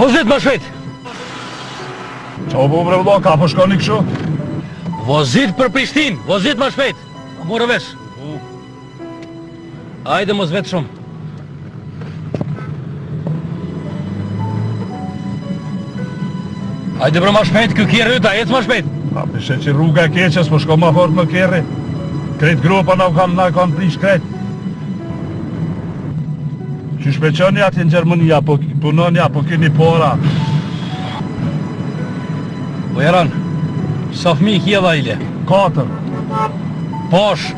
Vozit më shpejt! Çka u bo bre vlla, kah po shkojmë kështu? Vozit për Prishtinë, vozit më shpejt! A more vesh! Ajde mos vet shumë. Ajde bre ma shpejt, ec ma shpejt. A po e sheh që rruga e keqe, s'po shko ma fort me kerr. Krejt gropa, na u kanë, na kanë prish krejt. Qysh po çoni aty në Gjermani, apo punoni, apo kini pare. Po jaran, sa fmi i ke, thaj i ke? Katër. Posh.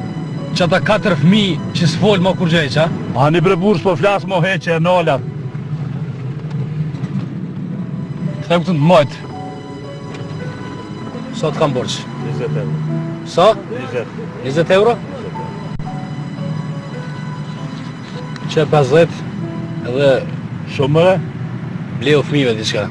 Qata katër fëmijë që s'fol mo kurgjo hiç a. Ani bre burrë s'po flas mo hiç, e nala. Këta e kupton të majtë. Sa të kam borxh? 20 euro. Sa? 20. 20 euro? 20 euro. Qe 50 edhe... Shumë more? Bleju fëmive diçka.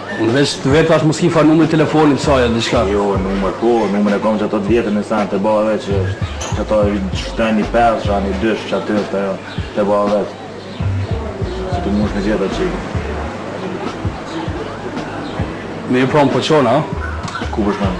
Unë veç të veta a mos ki farë numri të telefonit të saj apo diçka. Jo, numër po, numrin e kam qato të vjetër në sen të bave që është. Qato shtin një pesë, që një dysh, qaty është ajo të bave. Që të mujsh me gjetë atë çikë. Me i pram po qona, a? Ku përshmanë?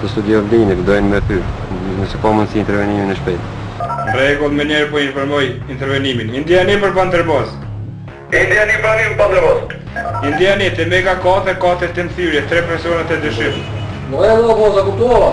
Te studio Blini, bëjeni me dije, nëse ka mundësi intervenimin e shpejtë. Në rregull, menjëherë po informoj intervenimin. Indiani për Bandërboz! Indiani pranim Bandërboz! Indiani, te mega ka te, ka tentim thyerje, tre persona të dyshimtë. Në rregull o boss, e kuptova!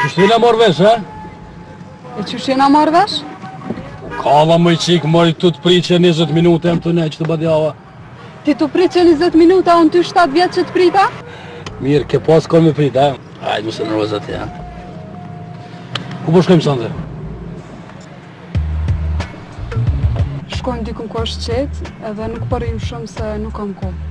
Kështu jena marrë vesh, e? E qysh jena marrë vesh? Kah va moj çikë, me të pritë qe 20 minutë e m'u tek me nejt qetu badihava. Ti m'prit qe 20 minutë, a unë ty 7 vjet që të prita? Mirë, ke pas kohë me pritë, e? Ajë, mos më nervozo e, Ku po shkojmë, Sandre? Shkojmë dikun ku është qetë, edhe nuk po rri shumë se nuk kam kohë.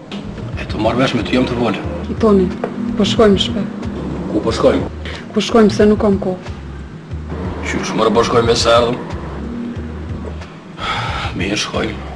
E të marrë vesh me ty jam të volë. I toni, po shkojmë n'shpi. Ku po shkojmë? Po shkojmë se nuk kam kohë. Qysh more po shkojmë e sa erdhëm? Mirë, shkojmë.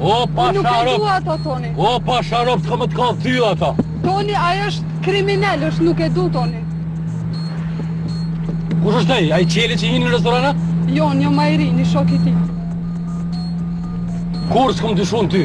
O pa Unë nuk e, sharap, dua atë Toni. o pa sharap s'ka më të ka ty ata. Toni ai është kriminal, është nuk e du Toni. Kush është ai? Ai çeli që hin në restorana? Jo, një ma i ri, një shok i tij. Kur s'kam dyshu në ty?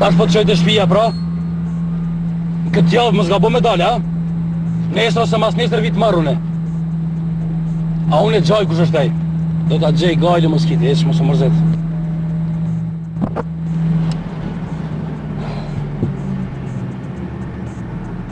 Tash po të çoj te shpia, pra në këtë javë mos gabo me dalë, a? Nesër ose masnesër vij të marr unë. A unë e gjaj kush është ai? Do ta gjej, gajle mos ki hiç, mos u mërzit.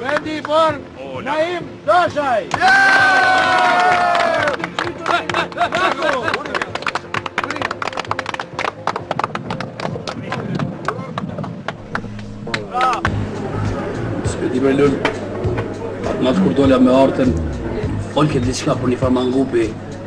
Vendi për Naim Dashaj! Spedi me lëllë, atë natë, kur dolla me Artën, folke diçka për një farë mangupi,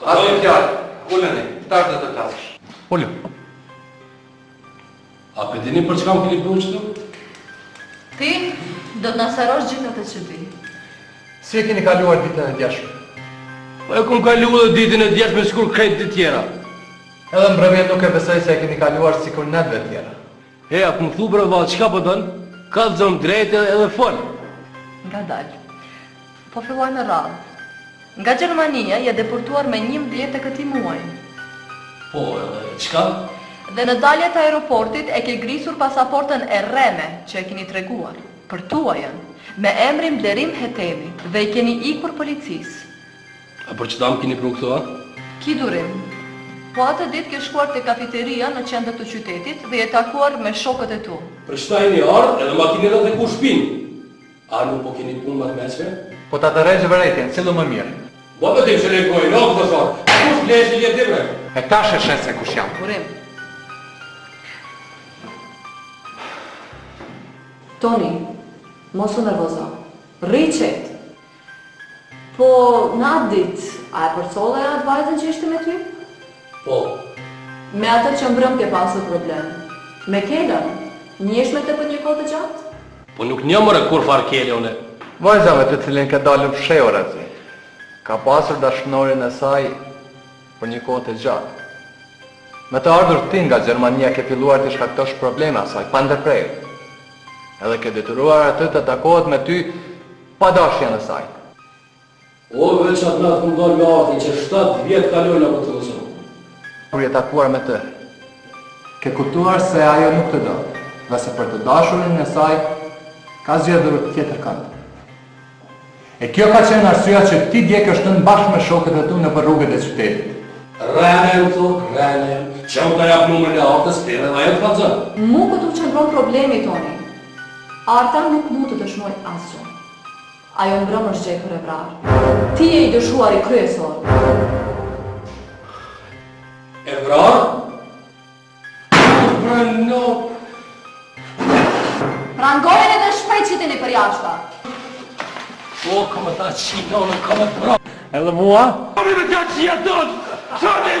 Asnjë fjalë. Uleni, tash do të flasësh. Ulu. A pe dini për çka më keni bërë kështu? Ti do të na sqarosh gjithë atë që di. Si e keni kaluar ditën e djeshme? Po e kam kaluar ditën e djeshme sikur krejt të tjera. Edhe mbrëmjen nuk e besoj se e keni kaluar sikur netëve tjera. He a kum thu bre vallë çka po don kallxom drejt edhe fol. Ngadalë. Po filloj me radhë. Nga Gjermania je deportuar me njëmbëdhjetë të këtij muaji. Po edhe çka? Dhe në dalje të aeroportit e ke grisur pasaportën e rreme që e keni treguar, për tuajën, me emrin Blerim Hetemi dhe i keni ikur policisë. A për çata më kini pru këtu a? Ki durim. Po atë ditë ke shkuar te kafeteria në qendër të qytetit dhe je takuar me shokët e tu. Për çata kini ardhë edhe ma kini rrethekue shpinë. A nuk po kini punë ma të mençme? Po ta tërheq vërejtjen, sillu më mirë. Bo të dimë që ne gojë në këto shorë. E kush blesh i jeti bre? E tash e sheh se kush jam. Burim. Toni, mos u nervozo. Rri qetë! Po, në atë ditë, a e përcolle atë vajzën që ishte me ty? Po. Me atë që mbrëmë ke pasur problem? Me Kelën? Njihesh me të për një kohë të gjatë? Po nuk njoh more kurrfarë Kele unë. Vajza me të cilën ke dalë fshehurazi, ka pasur dashnorin e saj për një kohë të gjatë. Me të ardhur ti nga Gjermania ke filluar t'i shkaktosh probleme asaj pa ndërprerë. E ke detyruar atë të takohet me ty, Pa dashjen e saj. O veç atë natë kur dal me Artën që shtatë vjet kalojnë s'po të lëshon. Kur je takuar me të. Ke kuptuar se ajo nuk të do dhe se për të dashurin e saj ka zgjedhur tjetërkënd. E kjo ka qenë arsyeja që ti dje ke shtënë bashkë me shokët e tu nëpër rrugët e qytetit. Rrenë, të thotë, rrenë, qe unë ta jap numrin e Artës e dhe ajo të kallxon. Mu këtu qëndron problemi Toni. Arta nuk mund të dëshmojë asgjë. Ajo mbrëmë është gjetur e vrarë. Ti je i dyshuari kryesor. E vrarë? Prano! Prangojeni dhe shpejt qiteni përjashta! Po, ka më tha që i nonën ka më vrarë! Edhe mua? Po, me tha që i adonë! Qani!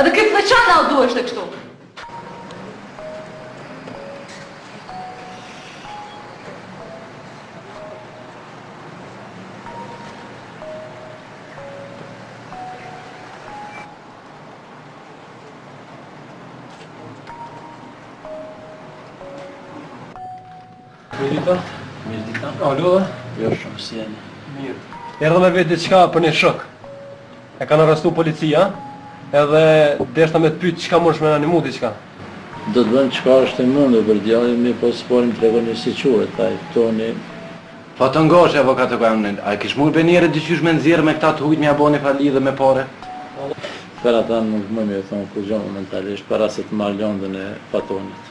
Edhe këtë veç na u deshte kështu. Mirëditë. Mirëditë. A lodhe? Jo shumë si jeni. Mirë. Erdha me vetë diçka për një shok. E kanë arrestu policia, edhe deshta me të pytë çka mundesh me na nimu diçka. Do të bëjmë çka është e mundur për djalin, mirëpo së pari më tregoni si quhet ai, Toni. Po të ngosh avokat e ke emrin, a kish mujt bre njeri dyqysh me nxjerr me këta të hujt' me ja bo një far lidhe me pare? Atëherë unë nuk muj me ju thonë kurrgjo momentalisht para se të marrë lëndën e Fatonit.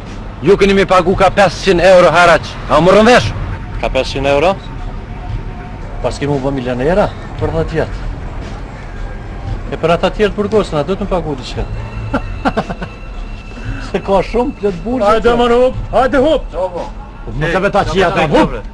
Ju keni mi pagu ka 500 euro haraç, a merr vesh? Ka 500 euro? Paskemi u bë milionera për 10 vjetë. E për ata tjerët të burgosun, a duhet me pagu diçka? Se ka shumë, plot burgi. Hajde, manë hop, hajde hop! Hop, hop! Nuk e veta që jetë, hop!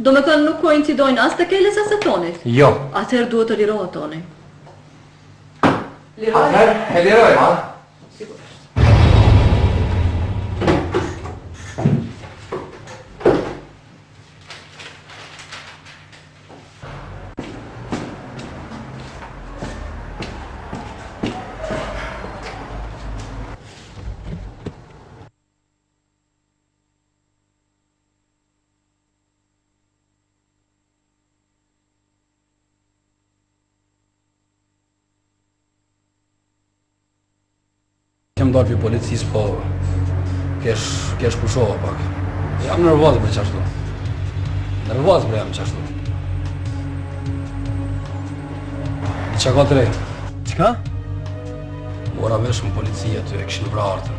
Domethënë nuk koincidojnë as të Kelës as të Tonit? Jo. Atëherë duhet të lirohet Toni. Lirohet? Atëherë e lirojmë, a? Sigurisht. Kem dalë prej policisë, po kesh, kesh, pushova pak. Jam nervoz, për qashtu. Nervoz jam qashtu. Qa ka të re? Qka? Mora vesh në polici aty, e kishin vra Artën.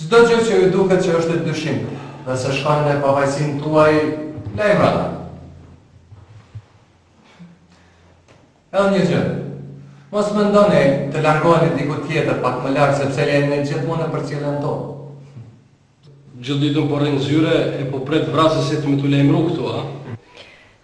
Çdo gjë që ju duket që është e dyshimtë, nëse shkon në pavarësinë tuaj, lajmëro. Edhe një gjë, mos mendoni të largoheni diku tjetër pak më larg, sepse jeni gjithkund nën përcjelljen tonë. Gjithë ditën po rrin n'zyre e po pret vrasësit me t'u lajmëru këtu, a?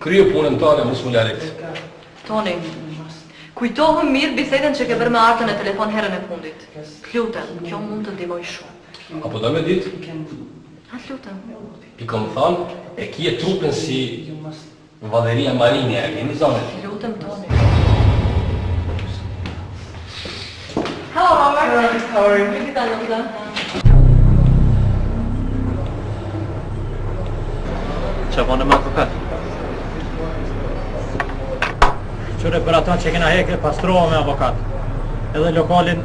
Kryje punën tane, mos m'u lajthit. Toni, kujtohu mirë bisedën që ke bërë me Artën në telefon herën e fundit. Të lutem, kjo mund të ndihmojë shumë. A po do me ditë? A të lutem. I kam thënë, e ki trupin si Valeria Marini, e kemi zonë. Të lutem Toni. Hello, Robert. Hello, how are you? Mirë tani, Lënda. Çfarë bën më këtu? Qe për ata që kena hekë, pastrova me avokat. Edhe lokalin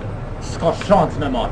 s'ka shans me marr.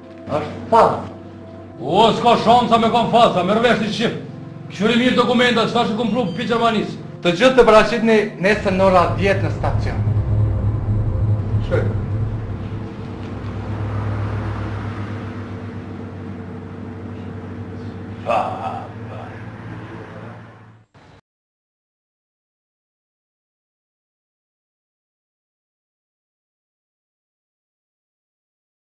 Është fazë. O, s'ka shansa me konë fazë, s'a merr vesht ti shqip. Kqyri mirë dokumentat, qetash kom pru prej Gjermanisë. Të gjithë të paraqitni nesër në ora 10 në stacion. Shkojë. Fazë.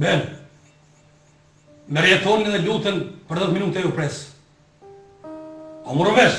Ben, merre Tonin dhe Lutën për 10 minutë ju pres. A more vesh!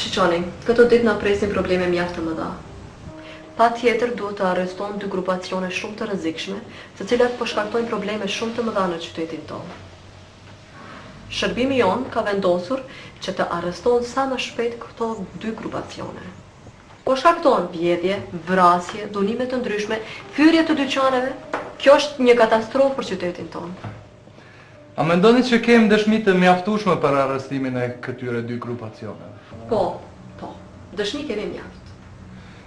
Shiqoni, këto ditë na presin probleme mjaft të mëdha. Patjetër duhet të arrestohen dy grupacione shumë të rrezikshme, të cilat po shkaktojnë probleme shumë të mëdha në qytetin tonë. Shërbimi jonë ka vendosur që të arrestohen sa më shpejt këto dy grupacione. Po shkaktojnë vjedhje, vrasje, dhunime të ndryshme, thyrje të dyqaneve, kjo është një katastrofë për qytetin tonë. A mendoni që kemi dëshmi të mjaftueshme për arrestimin e këtyre dy grupacioneve? Po, po. Dëshmi kemi mjaft.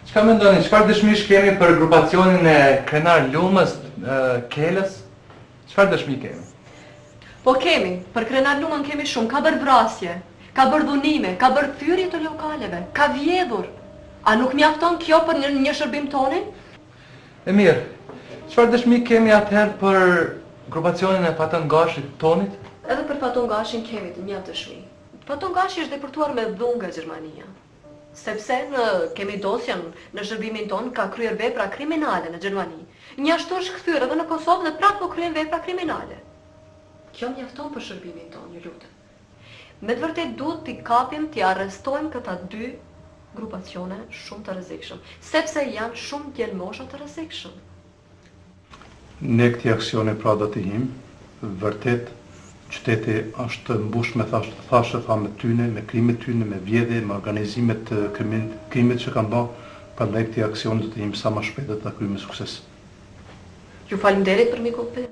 Çka mendoni, çfarë dëshmish kemi për grupacionin e Krenar Lumës, Kelës? Çfarë dëshmi kemi? Po kemi, për Krenar Lumën kemi shumë, ka bërë vrasje, ka bërë dhunime, ka bërë thyrje të lokaleve, ka vjedhur. A nuk mjafton kjo për një shërbim tonin? E mirë, çfarë dëshmi kemi atëherë për grupacionin e Faton Gashit, Tonit? Edhe për Faton Gashin kemi të njëjtat dëshmi. Faton Gashi është deportuar me dhunë nga Gjermania. Sepse ne kemi dosjen në shërbimin tonë, ka kryer vepra kriminale në Gjermani. Njashtu është kthyer edhe në Kosovë dhe prapë po kryen vepra kriminale. Kjo mjafton për shërbimin tonë, ju lutem. Me të vërtetë duhet t'i kapim, t'i arrestojmë këta dy grupacione shumë të rrezikshëm, sepse janë shumë djelmosha të rrezikshëm. Ne këtij aksioni pra do t'i himë, vërtetë qyteti është mbushë me thashetheme të tyne, me krime të tyne, me vjedhje, me organizime të krimit që kanë ba, prandaj këtij aksioni do t'i himë sa ma shpejt dhe do ta kryjmë me sukses. Ju falemnderit për mirëkuptim.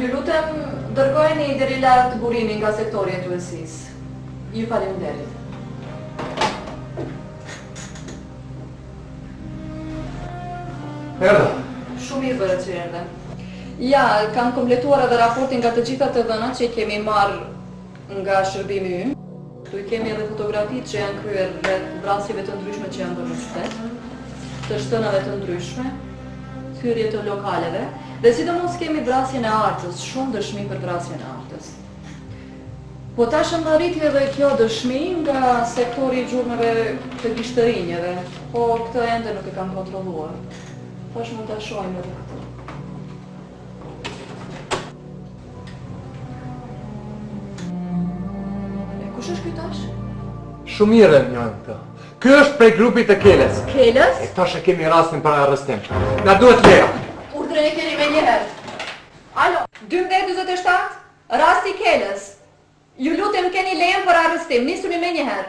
Ju lutem, dërgojeni deri lart Burimin nga sektori e hetuesisë. Ju faleminderit. Erdha. Shumë mirë që erdhe. Ja, kam kompletuar edhe raportin nga të gjitha të dhënat që i kemi marrë nga shërbimi ynë. Këtu i kemi edhe fotografitë që janë kryer rreth vrasjeve të ndryshme që janë bërë në qytet, të shtënave të ndryshme, thyrje të lokaleve, dhe sidomos kemi vrasjen e Artës, shumë dëshmi për vrasjen e Artës. Po tash më arriti edhe kjo dëshmi nga sektori i gjurmeve të gishtërinjeve, po këtë ende nuk e kam kontrolluar. Tash mund ta shohim edhe këtë. E kush është ky tash? Shumë mirë e njohim këtë. Ky është prej grupit të Kelës. Kelës? E tash e kemi rastin për arrestim. Na duhet leja. Urdhrin e keni menjëherë. Alo, 12.27, rasti i Kelës. Ju lutem keni lejen për arrestim, nisuni menjëherë.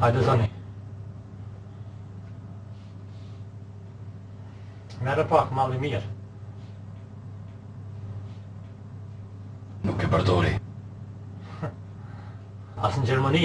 Hajde Toni. Merre pak, mall i mirë. Nuk e përdori. As në Gjermani.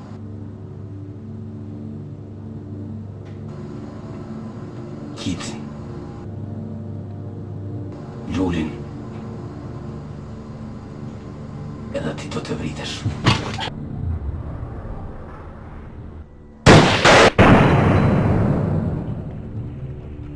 Kiti. Lulin. Edhe ti do të vritesh.